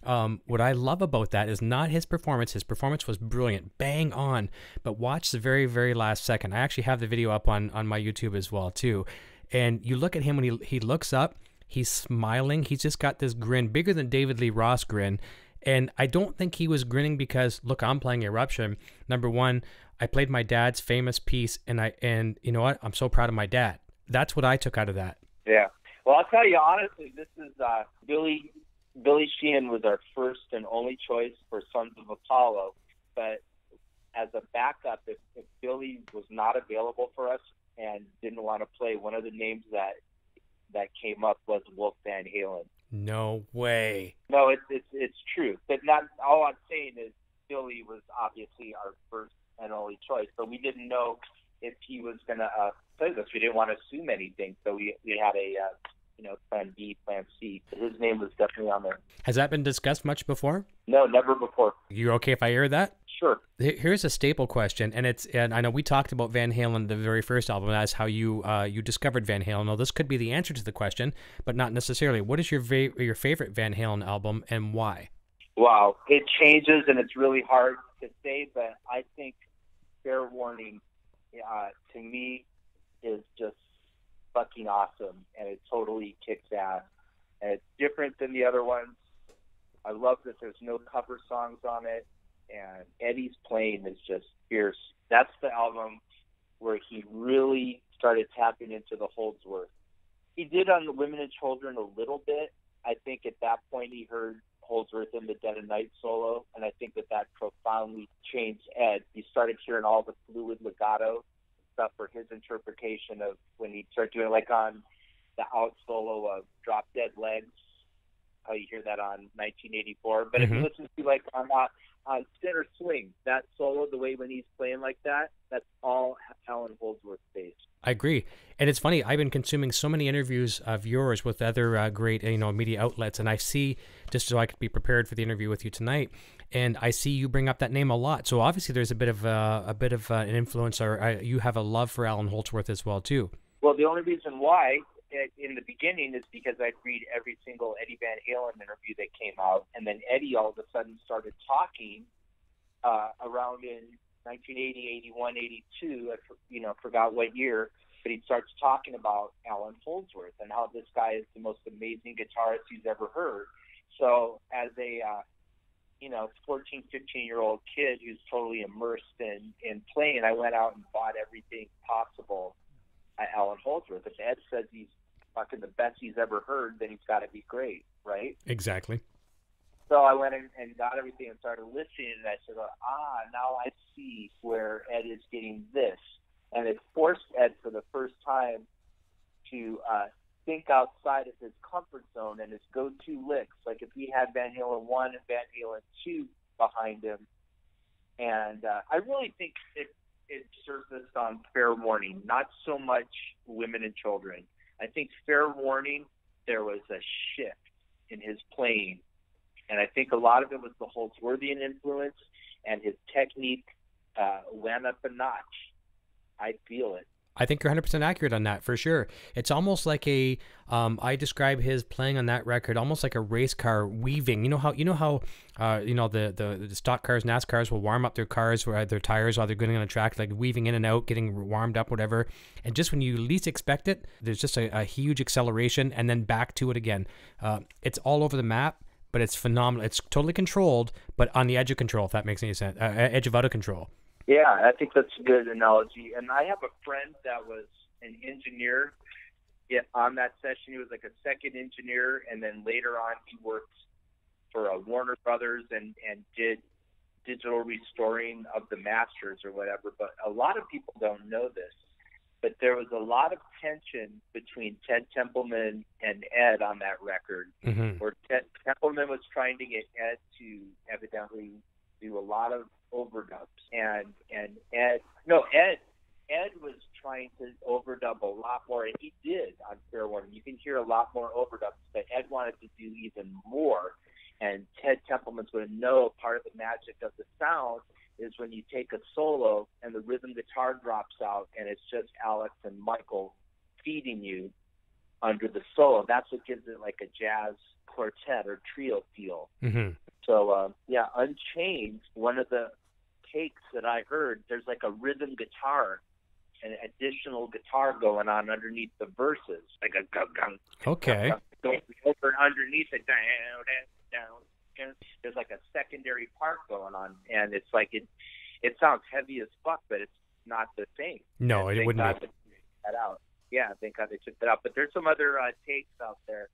Um, what I love about that is not his performance. His performance was brilliant, bang on. But watch the very, very last second. I actually have the video up on on my YouTube as well too. And you look at him when he he looks up, he's smiling. He's just got this grin, bigger than David Lee Roth's grin. And I don't think he was grinning because look, I'm playing Eruption. Number one, I played my dad's famous piece, and I and you know what? I'm so proud of my dad. That's what I took out of that. Yeah. Well, I'll tell you honestly, this is uh, Billy Billy Sheehan was our first and only choice for Sons of Apollo, but as a backup, if, if Billy was not available for us and didn't want to play, one of the names that that came up was Wolf Van Halen. No way. No, it's it's it's true. But not all I'm saying is Billy was obviously our first and only choice, but we didn't know if he was going to uh, play this. We didn't want to assume anything, so we we had a uh, you know plan B, plan C. His name was definitely on there. Has that been discussed much before? No, never before. You okay if I hear that? Sure. Here's a staple question, and it's and I know we talked about Van Halen, the very first album, as how you uh, you discovered Van Halen. Now this could be the answer to the question, but not necessarily. What is your va- your favorite Van Halen album and why? Wow, it changes and it's really hard to say, but I think Fair Warning uh, to me is just fucking awesome, and it totally kicks ass. And it's different than the other ones. I love that there's no cover songs on it, and Eddie's playing is just fierce. That's the album where he really started tapping into the Holdsworth. He did on the Women and Children a little bit. I think at that point he heard Holdsworth in the Dead of Night solo, and I think that that profoundly changed Ed. He started hearing all the fluid legato stuff for his interpretation of when he started doing like on the out solo of Drop Dead Legs, how you hear that on 1984. But mm-hmm. if you mm-hmm. listen to like on uh, on Sinner's Swing, that solo, the way when he's playing like that, that's all Allan Holdsworth based. I agree, and it's funny. I've been consuming so many interviews of yours with other uh, great, you know, media outlets, and I see just so I could be prepared for the interview with you tonight. And I see you bring up that name a lot. So obviously, there's a bit of uh, a bit of uh, an influence, or uh, you have a love for Allan Holdsworth as well, too. Well, the only reason why in the beginning is because I'd read every single Eddie Van Halen interview that came out, and then Eddie all of a sudden started talking uh, around in 1980, 81, 82. I you know forgot what year, but he starts talking about Allan Holdsworth and how this guy is the most amazing guitarist he's ever heard. So as a uh, you know 14, 15 year old kid who's totally immersed in in playing, I went out and bought everything possible at Allan Holdsworth. If Ed says he's fucking the best he's ever heard, then he's got to be great, right? Exactly. So I went in and got everything and started listening, and I said, ah, now I see where Ed is getting this. And it forced Ed for the first time to uh, think outside of his comfort zone and his go-to licks. Like if he had Van Halen 1 and Van Halen 2 behind him. And uh, I really think it, it surfaced on Fair Warning, not so much women and children. I think fair warning, there was a shift in his playing. And I think a lot of it was the Holdsworthian influence and his technique uh, went up a notch. I feel it. I think you're 100% accurate on that for sure. It's almost like a um, I describe his playing on that record almost like a race car weaving. You know how you know how uh, you know the, the the stock cars, NASCARs will warm up their cars or their tires while they're going on a track, like weaving in and out, getting warmed up, whatever. And just when you least expect it, there's just a, a huge acceleration and then back to it again. Uh, it's all over the map but it's phenomenal. It's totally controlled, but on the edge of control, if that makes any sense. Uh, edge of out of control. Yeah, I think that's a good analogy. And I have a friend that was an engineer on that session. He was like a second engineer, and then later on he worked for uh, Warner Brothers and and did digital restoring of the masters or whatever. But a lot of people don't know this. But there was a lot of tension between Ted Templeman and Ed on that record, mm-hmm. where Ted Templeman was trying to get Ed to evidently do a lot of overdubs, and and Ed, no Ed, Ed was trying to overdub a lot more, and he did on Fair Warning. You can hear a lot more overdubs, but Ed wanted to do even more. And Ted Templeman's going to know part of the magic of the sound is when you take a solo and the rhythm guitar drops out, and it's just Alex and Michael feeding you under the solo. That's what gives it like a jazz quartet or trio feel. Mm-hmm. So uh, yeah, Unchained, one of the takes that I heard, there's like a rhythm guitar an additional guitar going on underneath the verses, like a gung gung. Okay. Going over and underneath it, down, down, down. There's like a secondary part going on, and it's like it. It sounds heavy as fuck, but it's not the same. No, And it wouldn't God be. that out. Yeah, thank God they took that out. But there's some other uh, takes out there,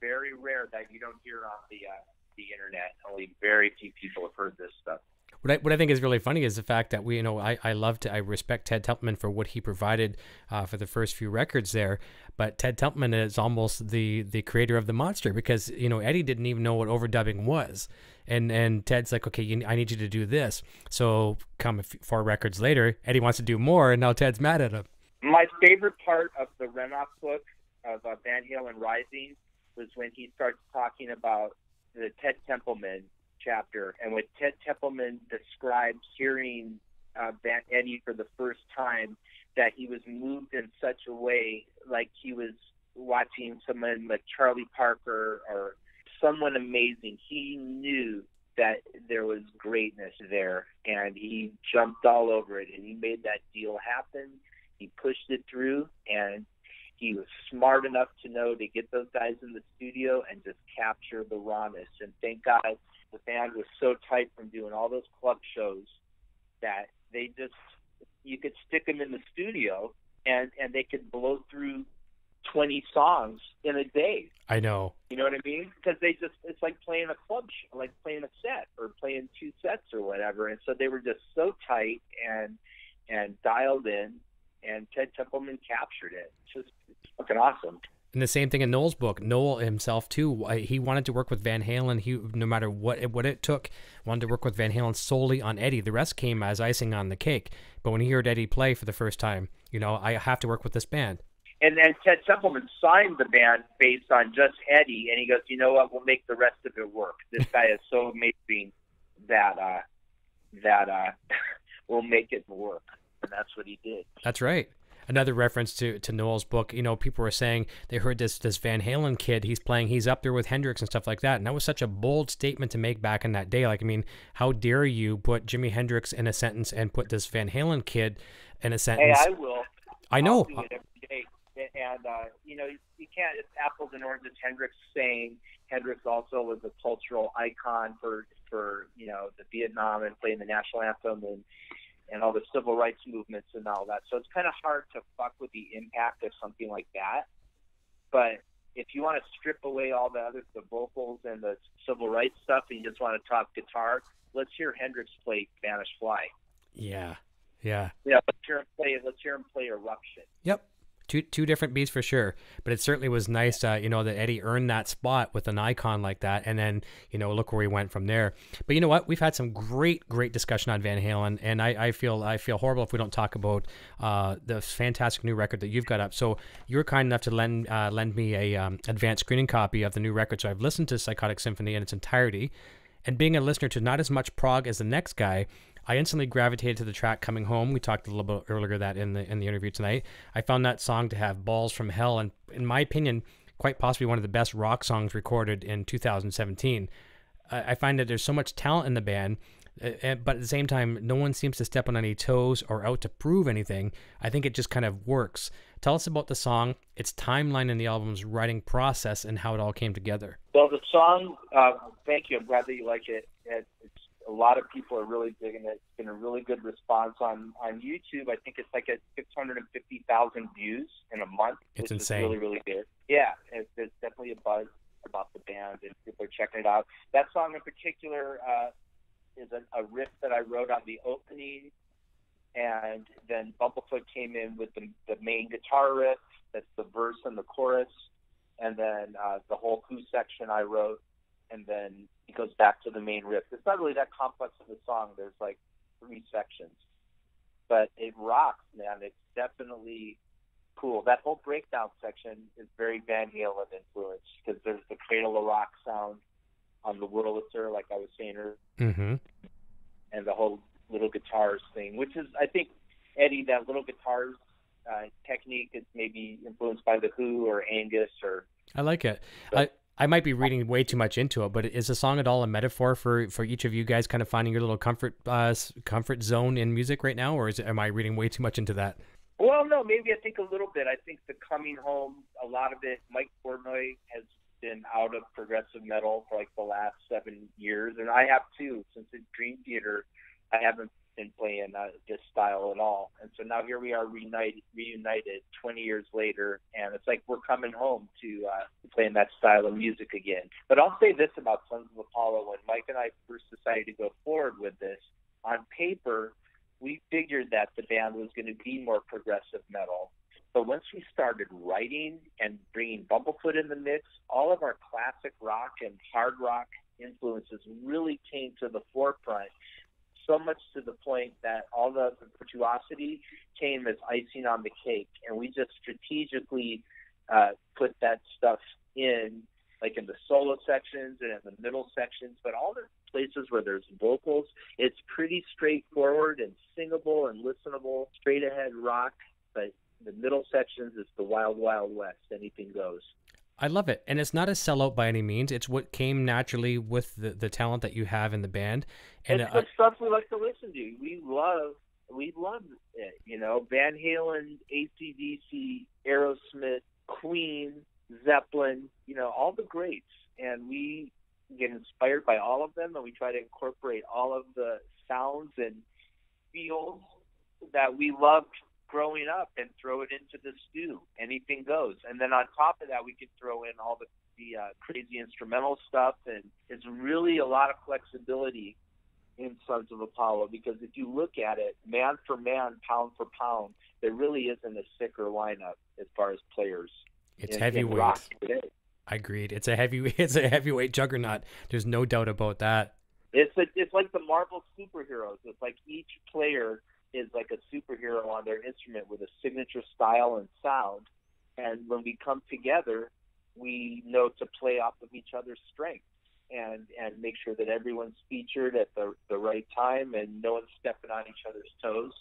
very rare that you don't hear on the uh, the internet. Only very few people have heard this stuff. What I, what I think is really funny is the fact that we, you know, I, I love to, I respect Ted Templeman for what he provided uh, for the first few records there. But Ted Templeman is almost the the creator of the monster because, you know, Eddie didn't even know what overdubbing was. And and Ted's like, okay, you, I need you to do this. So come four records later, Eddie wants to do more, and now Ted's mad at him. My favorite part of the Renoff book of uh, Van Halen Rising was when he starts talking about the Ted Templeman chapter, and when Ted Templeman describes hearing uh, Van Eddie for the first time, that he was moved in such a way, like he was watching someone like Charlie Parker or someone amazing. He knew that there was greatness there, and he jumped all over it, and he made that deal happen. He pushed it through, and he was smart enough to know to get those guys in the studio and just capture the rawness. And thank God the band was so tight from doing all those club shows that they just you could stick them in the studio and and they could blow through 20 songs in a day. I know. You know what I mean? Because they just it's like playing a club show, like playing a set or playing two sets or whatever. And so they were just so tight and and dialed in and Ted Templeman captured it. It's just it's fucking awesome. And the same thing in Noel's book. Noel himself too. He wanted to work with Van Halen. He, no matter what it, what it took, wanted to work with Van Halen solely on Eddie. The rest came as icing on the cake. But when he heard Eddie play for the first time, you know, I have to work with this band. And then Ted Templeman signed the band based on just Eddie, and he goes, "You know what? We'll make the rest of it work. This guy is so amazing that uh, that uh, we'll make it work." And that's what he did. That's right. Another reference to, to Noel's book. You know, people were saying they heard this this Van Halen kid. He's playing. He's up there with Hendrix and stuff like that. And that was such a bold statement to make back in that day. Like, I mean, how dare you put Jimi Hendrix in a sentence and put this Van Halen kid in a sentence? Hey? I will. I know. I'll do it every day. And uh, you know, you can't. It's apples and oranges. Hendrix saying Hendrix also was a cultural icon for for you know the Vietnam and playing the national anthem and and all the civil rights movements and all that. So it's kind of hard to fuck with the impact of something like that. But if you want to strip away all the other the vocals and the civil rights stuff, and you just want to talk guitar, let's hear Hendrix play Spanish Fly. Yeah. Yeah. Yeah, let's hear him play. Let's hear him play Eruption. Yep. Two two different beats for sure, but it certainly was nice, uh, you know, that Eddie earned that spot with an icon like that, and then you know, look where he went from there. But you know what? We've had some great, great discussion on Van Halen, and I, I feel I feel horrible if we don't talk about uh, the fantastic new record that you've got up. So you're kind enough to lend uh, lend me a um, advanced screening copy of the new record. So I've listened to Psychotic Symphony in its entirety, and being a listener to not as much prog as the next guy, I instantly gravitated to the track "Coming Home." We talked a little bit earlier that in the in the interview tonight. I found that song to have balls from hell, and in my opinion, quite possibly one of the best rock songs recorded in 2017. I I find that there's so much talent in the band, uh, uh, but at the same time, no one seems to step on any toes or out to prove anything. I think it just kind of works. Tell us about the song, its timeline in the album's writing process, and how it all came together. Well, the song, uh, thank you. I'm glad that you like it. A lot of people are really digging it. It's been a really good response on, on YouTube. I think it's like at 650,000 views in a month. It's which insane. Is really, really good. Yeah, it, there's definitely a buzz about the band, and people are checking it out. That song in particular uh, is a, a riff that I wrote on the opening, and then Bumblefoot came in with the, the main guitar riff. That's the verse and the chorus, and then uh, the whole Who section I wrote, and then it goes back to the main riff. It's not really that complex of a song. There's like three sections, but it rocks, man. It's definitely cool. That whole breakdown section is very Van Halen influenced because there's the Cradle of Rock sound on the Wurlitzer, like I was saying earlier Mm-hmm. and the whole little guitars thing, which is, I think, Eddie, that little guitars uh, technique is maybe influenced by the Who or Angus or. I like it. I I might be reading way too much into it, but is the song at all a metaphor for, for each of you guys kind of finding your little comfort uh, comfort zone in music right now, or is it, am I reading way too much into that? Well, no, maybe I think a little bit. I think the coming home, a lot of it. Mike Portnoy has been out of progressive metal for like the last seven years, and I have too. Since in Dream Theater, I haven't been playing uh, this style at all, and so now here we are reunited, reunited 20 years later, and it's like we're coming home to uh, playing that style of music again. But I'll say this about Sons of Apollo: when Mike and I first decided to go forward with this, on paper we figured that the band was going to be more progressive metal. But once we started writing and bringing Bumblefoot in the mix, all of our classic rock and hard rock influences really came to the forefront. So much to the point that all the virtuosity came as icing on the cake, and we just strategically uh, put that stuff in, like in the solo sections and in the middle sections. But all the places where there's vocals. It's pretty straightforward and singable and listenable, straight ahead rock, but the middle sections is the wild, wild west. Anything goes. I love it. And it's not a sellout by any means. It's what came naturally with the, the talent that you have in the band. And it's uh, the stuff we like to listen to. We love we love it. You know, Van Halen, ACDC, Aerosmith, Queen, Zeppelin, you know, all the greats. And we get inspired by all of them, and we try to incorporate all of the sounds and feels that we loved growing up and throw it into the stew. Anything goes. And then on top of that, we can throw in all the the uh, crazy instrumental stuff, and it's really a lot of flexibility in Sons of Apollo because if you look at it, man for man, pound for pound, there really isn't a sicker lineup as far as players. It's in, heavyweight. In I agreed. It's a heavy. It's a heavyweight juggernaut. There's no doubt about that. It's a, it's like the Marvel superheroes. It's like each player is like a superhero on their instrument with a signature style and sound. And when we come together, we know to play off of each other's strengths and and make sure that everyone's featured at the the right time and no one's stepping on each other's toes.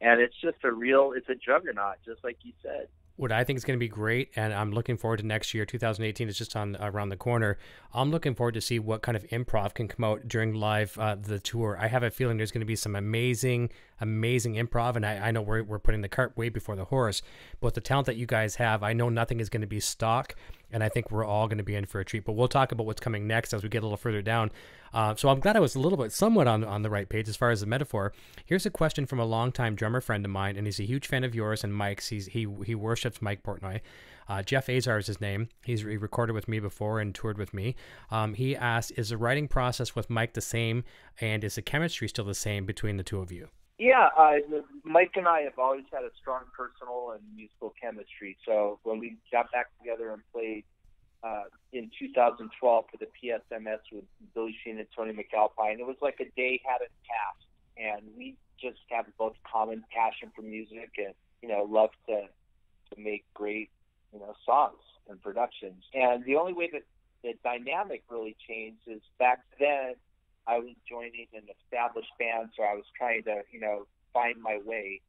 And it's just a real. It's a juggernaut, just like you said what I think is going to be great, and I'm looking forward to next year. 2018 is just on around the corner. I'm looking forward to see what kind of improv can come out during live uh, the tour. I have a feeling there's going to be some amazing, amazing improv, and I, I know we're, we're putting the cart way before the horse. But the talent that you guys have, I know nothing is going to be stock and I think we're all going to be in for a treat. But we'll talk about what's coming next as we get a little further down. Uh, so I'm glad I was a little bit somewhat on, on the right page as far as the metaphor. Here's a question from a longtime drummer friend of mine, and he's a huge fan of yours and Mike's. He's, he he worships Mike Portnoy. Uh, Jeff Azar is his name. He's he recorded with me before and toured with me. Um, he asked, "Is the writing process with Mike the same, and is the chemistry still the same between the two of you?" Yeah, uh, Mike and I have always had a strong personal and musical chemistry. So when we got back together and played uh, in 2012 for the PSMS with Billy Sheehan and Tony MacAlpine, it was like a day hadn't passed, and we just have both common passion for music and you know love to to make great you know songs and productions. And the only way that the dynamic really changed is back then I was joining an established band, so I was trying to, you know, find my way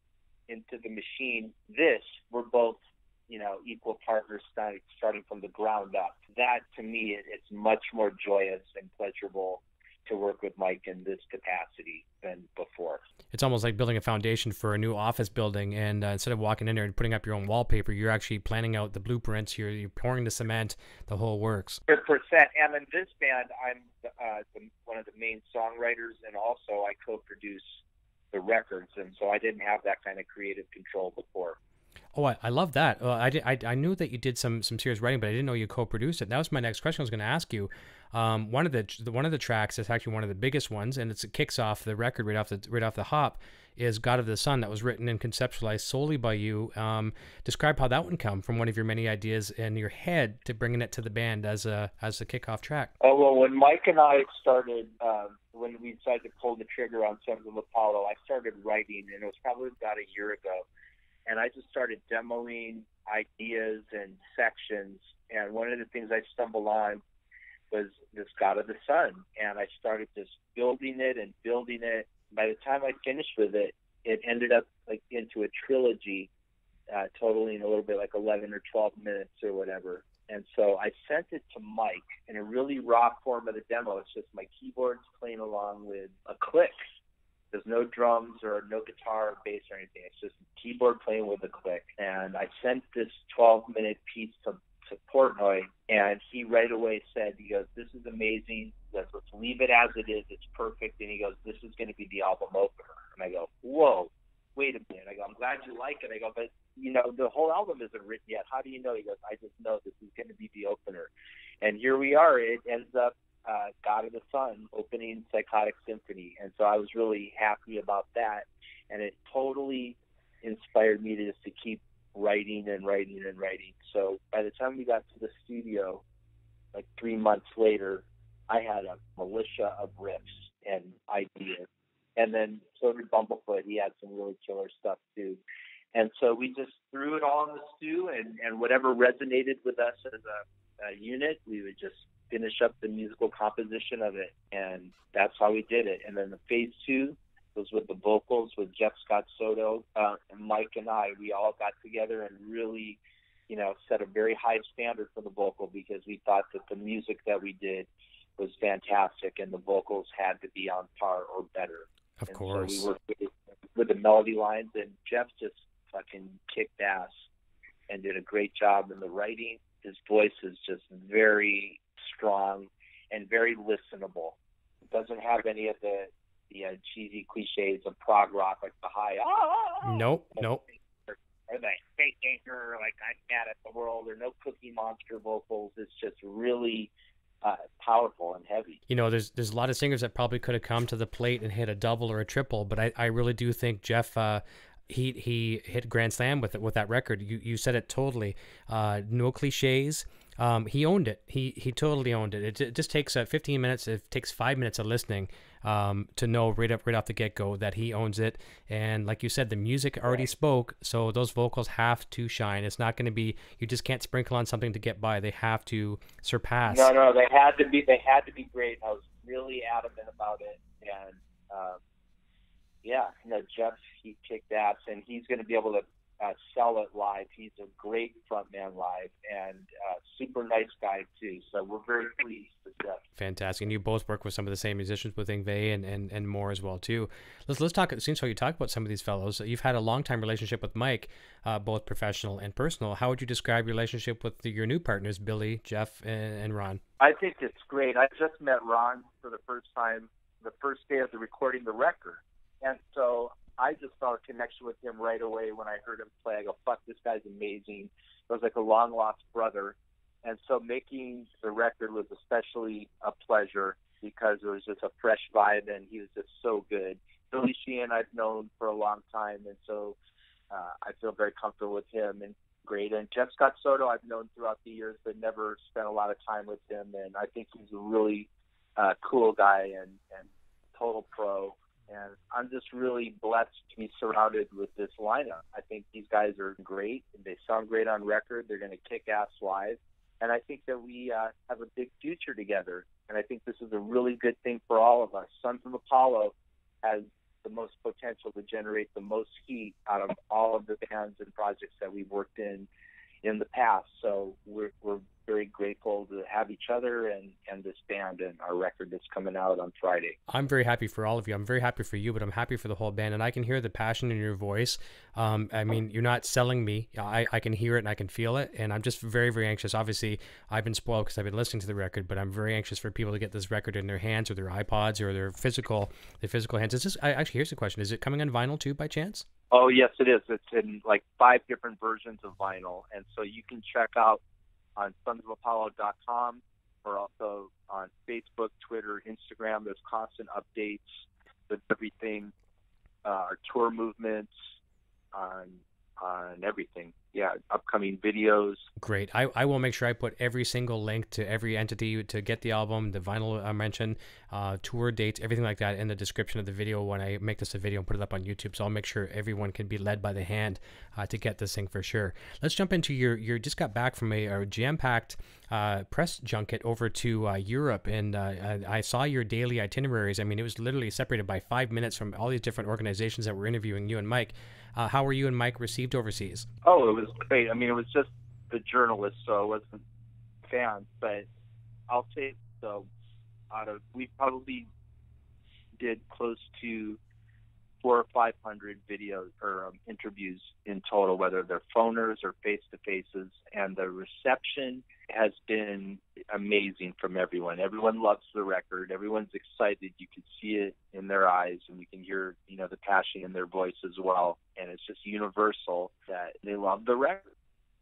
into the machine. This, we're both, you know, equal partners starting, starting from the ground up. That, to me, it, it's much more joyous and pleasurable to work with Mike in this capacity than before. It's almost like building a foundation for a new office building, and uh, instead of walking in there and putting up your own wallpaper, you're actually planning out the blueprints. You're, you're pouring the cement, the whole works. Percent. And in this band, I'm uh, the, one of the main songwriters, and also I co-produce the records, and so I didn't have that kind of creative control before. Oh, I, I love that. Uh, I, did, I, I knew that you did some some serious writing, but I didn't know you co-produced it. That was my next question. I was going to ask you. Um, one of the, one of the tracks is actually one of the biggest ones, and it kicks off the record right off the right off the hop. Is God of the Sun that was written and conceptualized solely by you. Um, describe how that one come from one of your many ideas in your head to bringing it to the band as a as a kickoff track. Oh well, when Mike and I started, um, when we decided to pull the trigger on Sons of Apollo, I started writing, and it was probably about a year ago and I just started demoing ideas and sections. And one of the things I stumbled on was this God of the Sun, and I started just building it and building it. By the time I finished with it, it ended up like into a trilogy, uh, totaling a little bit like 11 or 12 minutes or whatever. And so I sent it to Mike in a really raw form of the demo. It's just my keyboards playing along with a click There's no drums or no guitar or bass or anything. It's just keyboard playing with a click. And I sent this 12 minute piece to, to Portnoy, and he right away said, he goes, this is amazing. Let's, let's leave it as it is. It's perfect. And he goes, this is going to be the album opener. And I go, whoa, wait a minute. I go, I'm glad you like it. I go, but you know, the whole album isn't written yet. How do you know? He goes, I just know this is going to be the opener. And here we are. It ends up uh, God of the Sun opening Psychotic Symphony. And so I was really happy about that. And it totally inspired me to just to keep writing and writing and writing. So by the time we got to the studio, like three months later, I had a militia of riffs and ideas. And then so did Bumblefoot. He had some really killer stuff too. And so we just threw it all in the stew, and, and whatever resonated with us as a, a unit, we would just finish up the musical composition of it, and that's how we did it. And then the phase two was with the vocals with Jeff Scott Soto uh, and Mike and I. We all got together and really, you know, set a very high standard for the vocal because we thought that the music that we did was fantastic and the vocals had to be on par or better. Of and course. So we worked with, with the melody lines, and Jeff just fucking kicked ass and did a great job in the writing. His voice is just very strong and very listenable. It doesn't have any of the the uh, cheesy cliches of prog rock, like the high. Oh, Nope, nope. Or, or the fake anchor, like I'm mad at the world, or no Cookie Monster vocals. It's just really uh, powerful and heavy. You know, there's there's a lot of singers that probably could have come to the plate and hit a double or a triple, but I, I really do think Jeff uh, he he hit grand slam with it with that record. You you said it totally. Uh, no cliches. Um, he owned it. He he totally owned it. It, it just takes uh, 15 minutes. It takes five minutes of listening um, to know right up right off the get go that he owns it. And like you said, the music already spoke, so those vocals have to shine. It's not going to be you just can't sprinkle on something to get by. They have to surpass. No, no, they had to be. They had to be great. I was really adamant about it, and um, yeah, you know, Jeff he kicked ass, and he's going to be able to uh, sell it live. He's a great frontman live, and uh, super nice guy too. So we're very pleased with Jeff. Fantastic. And you both work with some of the same musicians with Yngwie and, and, and more as well too. Let's let's talk. It seems how you talk about some of these fellows. You've had a long time relationship with Mike, uh, both professional and personal. How would you describe your relationship with the, your new partners, Billy, Jeff, and, and Ron? I think it's great. I just met Ron for the first time the first day of the recording the record, and so I just felt a connection with him right away when I heard him play. I go, "Fuck, this guy's amazing." It was like a long lost brother, and so making the record was especially a pleasure because it was just a fresh vibe, and he was just so good. Billy Sheehan I've known for a long time, and so uh, I feel very comfortable with him and great. And Jeff Scott Soto I've known throughout the years, but never spent a lot of time with him, and I think he's a really uh, cool guy and and total pro and I'm just really blessed to be surrounded with this lineup. I think these guys are great. They sound great on record. They're going to kick ass live, and I think that we uh, have a big future together. And I think this is a really good thing for all of us. Sons of Apollo has the most potential to generate the most heat out of all of the bands and projects that we've worked in in the past. So we're we're very grateful to have each other and and this band and our record that's coming out on Friday. I'm very happy for all of you. I'm very happy for you, but I'm happy for the whole band, and I can hear the passion in your voice. Um, I mean, you're not selling me. I, I can hear it and I can feel it, and I'm just very very anxious. Obviously, I've been spoiled because I've been listening to the record, but I'm very anxious for people to get this record in their hands or their iPods or their physical their physical hands. Is this? I, actually, here's the question: Is it coming on vinyl too, by chance? Oh yes, it is. It's in like five different versions of vinyl, and so you can check out on sonsofapollo.com or also on Facebook, Twitter, Instagram. There's constant updates with everything, uh, our tour movements, on on everything. Yeah, upcoming videos. Great. I, I will make sure I put every single link to every entity to get the album, the vinyl I mentioned, uh, tour dates, everything like that in the description of the video when I make this a video and put it up on YouTube. So I'll make sure everyone can be led by the hand uh, to get this thing for sure. Let's jump into your, you just got back from a, a jam packed uh, press junket over to uh, Europe, and uh, I, I saw your daily itineraries. I mean, it was literally separated by five minutes from all these different organizations that were interviewing you and Mike. Uh, how were you and Mike received overseas? Oh, it was great. I mean, it was just the journalists, so it wasn't fans. But I'll say so. Out of we probably did close to four or five hundred videos or um, interviews in total, whether they're phoners or face to faces, and the reception has been amazing from everyone. Everyone loves the record. Everyone's excited. You can see it in their eyes, and you can hear you know the passion in their voice as well. And it's just universal that they love the record.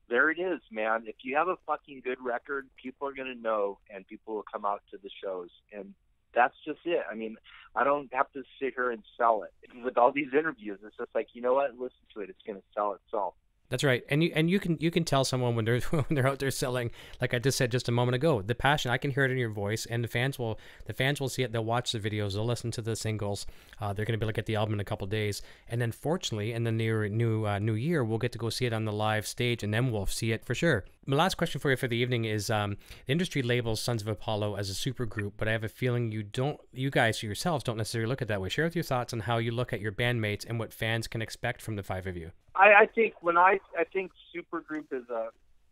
There it is, man. If you have a fucking good record, people are gonna know, and people will come out to the shows. And that's just it. I mean, I don't have to sit here and sell it. With all these interviews, it's just like, you know what? Listen to it. It's going to sell itself. That's right, and you and you can you can tell someone when they're when they're out there selling, like I just said just a moment ago, the passion. I can hear it in your voice, and the fans will the fans will see it. They'll watch the videos, they'll listen to the singles. Uh, they're going to be able to get the album in a couple days, and then fortunately, in the near new uh, new year, we'll get to go see it on the live stage, and then we'll see it for sure. My last question for you for the evening is: um, the industry labels Sons of Apollo as a supergroup, but I have a feeling you don't, you guys yourselves don't necessarily look at that way. Share with your thoughts on how you look at your bandmates and what fans can expect from the five of you. I, I think when I I think supergroup is a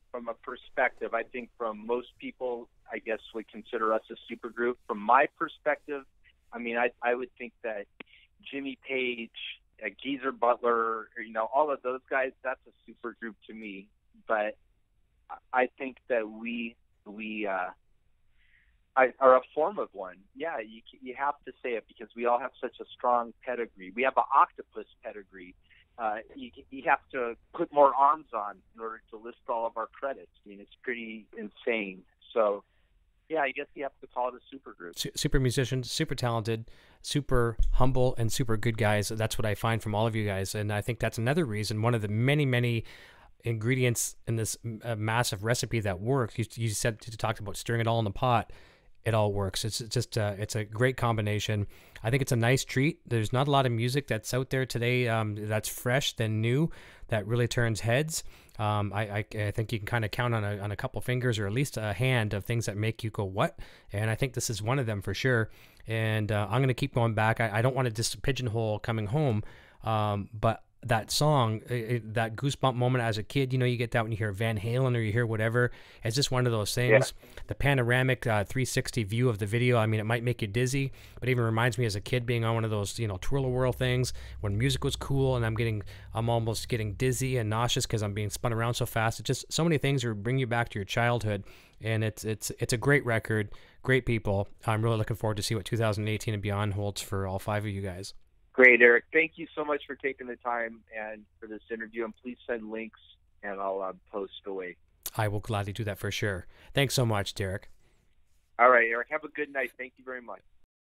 from a perspective. I think from most people, I guess would consider us a supergroup. From my perspective, I mean, I I would think that Jimmy Page, uh, Geezer Butler, you know, all of those guys, that's a supergroup to me. But I think that we we uh, are a form of one. Yeah, you you have to say it because we all have such a strong pedigree. We have an octopus pedigree uh, you, you have to put more arms on in order to list all of our credits. I mean, it's pretty insane. So, yeah, I guess you have to call it a super group. Super musicians, super talented, super humble, and super good guys. That's what I find from all of you guys, and I think that's another reason. One of the many, many ingredients in this uh, massive recipe that works. You, you said you talked about stirring it all in the pot it all works. It's just uh, it's a great combination. I think it's a nice treat. There's not a lot of music that's out there today um, that's fresh than new that really turns heads. Um, I, I, I, think you can kind of count on a, on a couple fingers or at least a hand of things that make you go what. And I think this is one of them for sure. And uh, I'm going to keep going back. I, I don't want to just pigeonhole coming home, um, but that song, it, that goosebump moment as a kid, you know, you get that when you hear Van Halen or you hear whatever. It's just one of those things. Yeah. The panoramic uh, 360 view of the video, I mean, it might make you dizzy, but even reminds me as a kid being on one of those, you know, twirl whirl things when music was cool and I'm getting, I'm almost getting dizzy and nauseous because I'm being spun around so fast. It's just so many things that bring you back to your childhood. And it's, it's, it's a great record, great people. I'm really looking forward to see what 2018 and beyond holds for all five of you guys. Great, Eric. Thank you so much for taking the time and for this interview. And please send links, and I'll uh, post away. I will gladly do that for sure. Thanks so much, Derek. All right, Eric. Have a good night. Thank you very much.